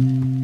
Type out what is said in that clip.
Mm-hmm.